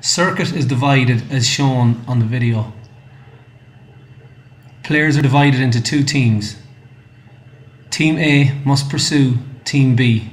Circuit is divided as shown on the video. Players are divided into two teams. Team A must pursue Team B.